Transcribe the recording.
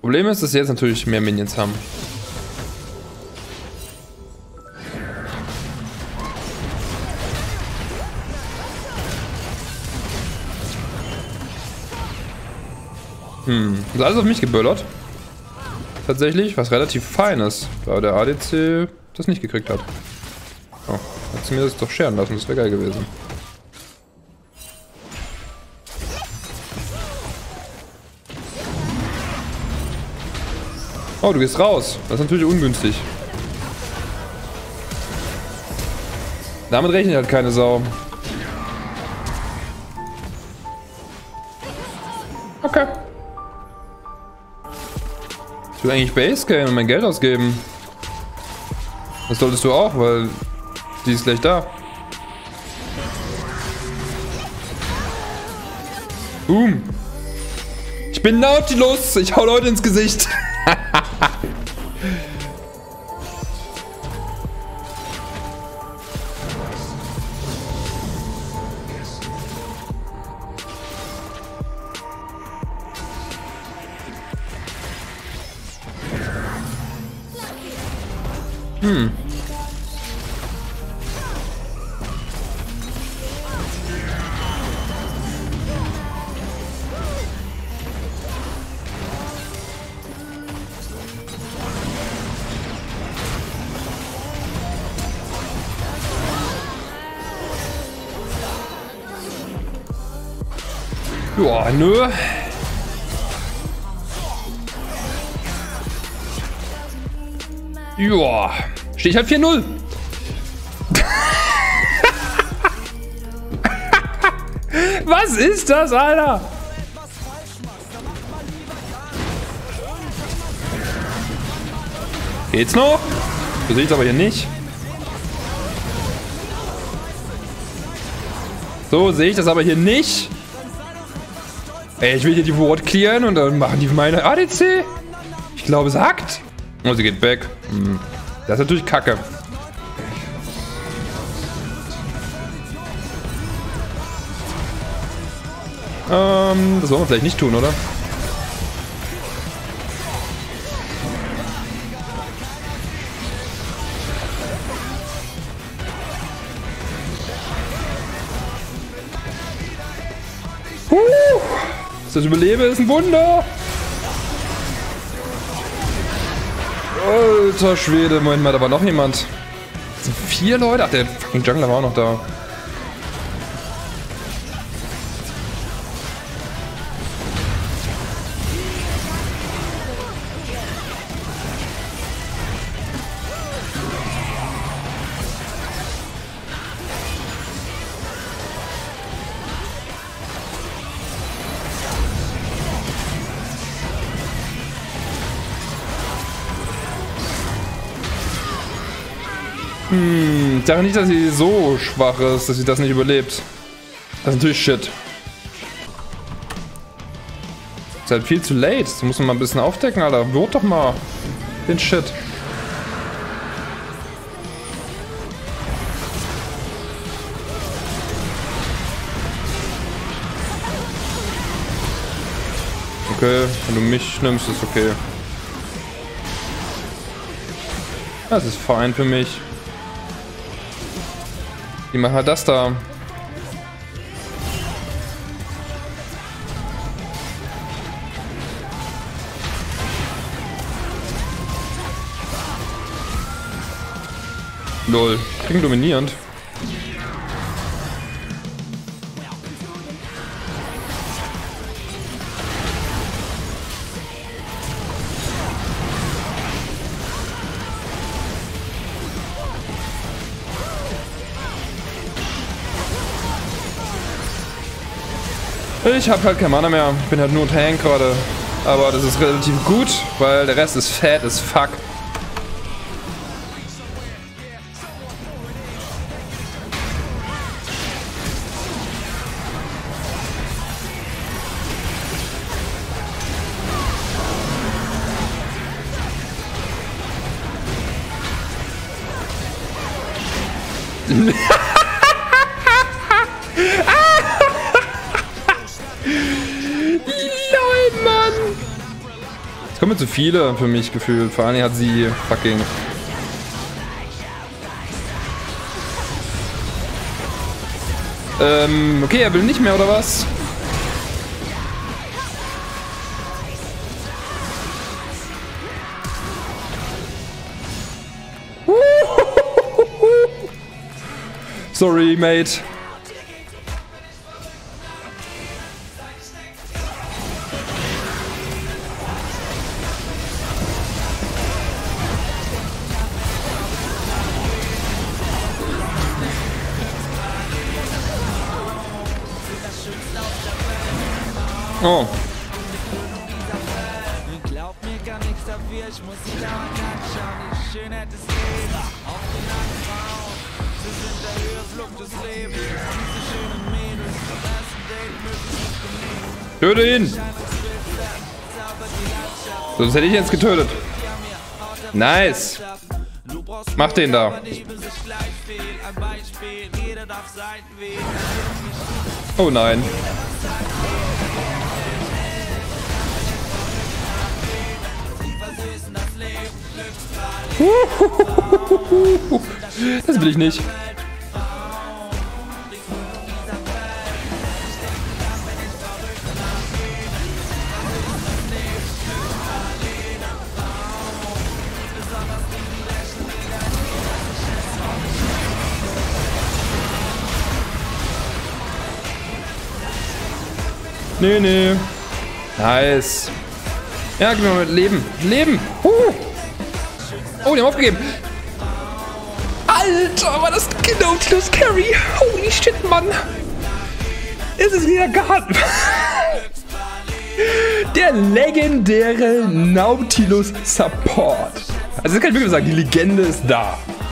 Problem ist, dass sie jetzt natürlich mehr Minions haben. Hm, ist alles auf mich geböllert. Tatsächlich, was relativ fein ist, da der ADC das nicht gekriegt hat. Oh, hat sie mir das doch scheren lassen, das wäre geil gewesen. Oh, du gehst raus. Das ist natürlich ungünstig. Damit rechnet halt keine Sau. Okay. Ich will eigentlich Base gehen und mein Geld ausgeben. Das solltest du auch, weil die ist gleich da. Boom. Ich bin Nautilus. Ich hau Leute ins Gesicht. Hm. Ja, nö. Ja, stehe ich halt 4-0. Was ist das, Alter? Geht's noch? Sehe ich aber hier nicht. So sehe ich das aber hier nicht. Ey, ich will hier die Ward clearen und dann machen die meine ADC. Ich glaube, es hackt. Oh, sie geht weg. Hm. Das ist natürlich kacke. Ähm, das wollen wir vielleicht nicht tun, oder? Uh, dass ich überlebe, ist ein Wunder. Alter Schwede, Moment mal, da war noch jemand. Das sind vier Leute. Ach, der fucking Jungler war auch noch da. Hm, ich sage nicht, dass sie so schwach ist, dass sie das nicht überlebt. Das ist natürlich Shit. Ist halt viel zu late. Das muss man mal ein bisschen aufdecken, Alter. Wird doch mal den Shit. Okay, wenn du mich nimmst, ist okay. Das ist fein für mich. Wie machen wir das da? Lol, klingt dominierend. Ich habe halt kein Mana mehr. Ich bin halt nur Tank gerade. Aber das ist relativ gut, weil der Rest ist fett as fuck. kommen zu viele für mich gefühlt. Vor allem hat sie fucking... Ähm, okay, er will nicht mehr, oder was? Sorry, mate. Möglichst Töte ihn! Sonst hätte ich ihn jetzt getötet. Nice. Mach den da. Oh nein. Das will ich nicht. Nee, nee. Nice. Ja, genau, Leben. Leben. Huh. Oh, die haben aufgegeben. Alter, war das Nautilus Carry. Holy shit, Mann. Es ist wieder Garten. Der legendäre Nautilus Support. Also, das kann ich wirklich sagen, die Legende ist da.